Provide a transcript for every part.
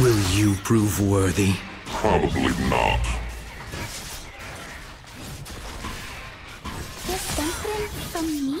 Will you prove worthy? Probably not. This thumbprint from me?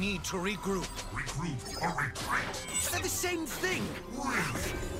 need to regroup. Regroup or regret? They're the same thing! Really?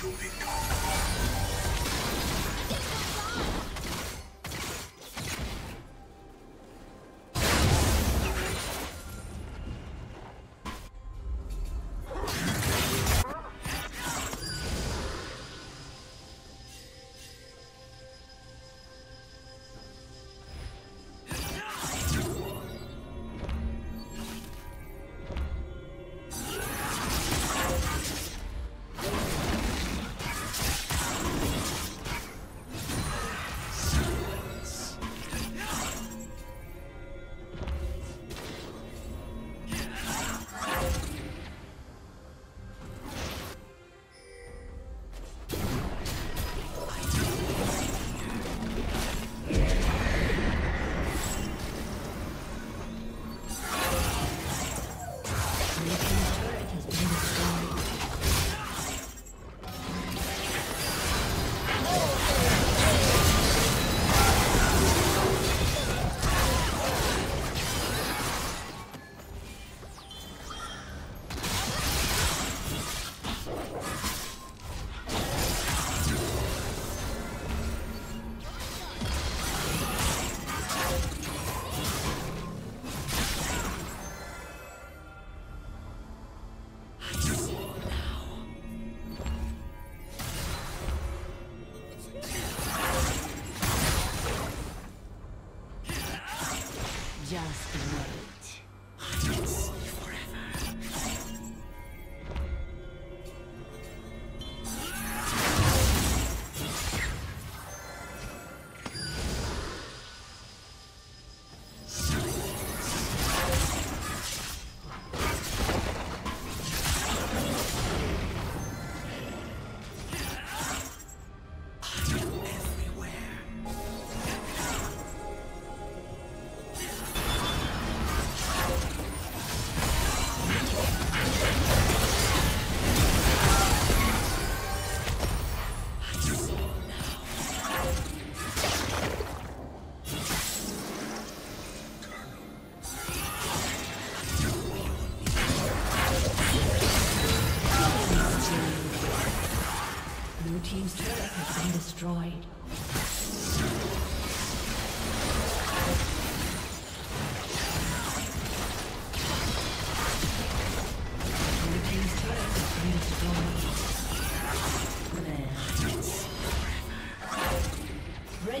Blue Just wait.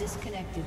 Disconnected.